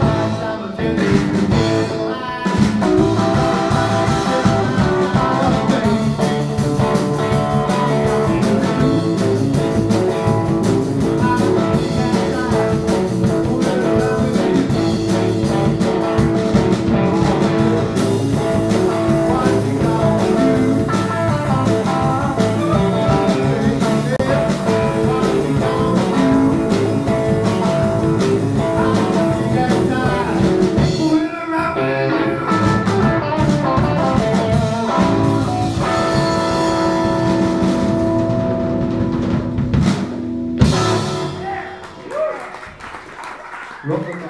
Awesome to be Luego,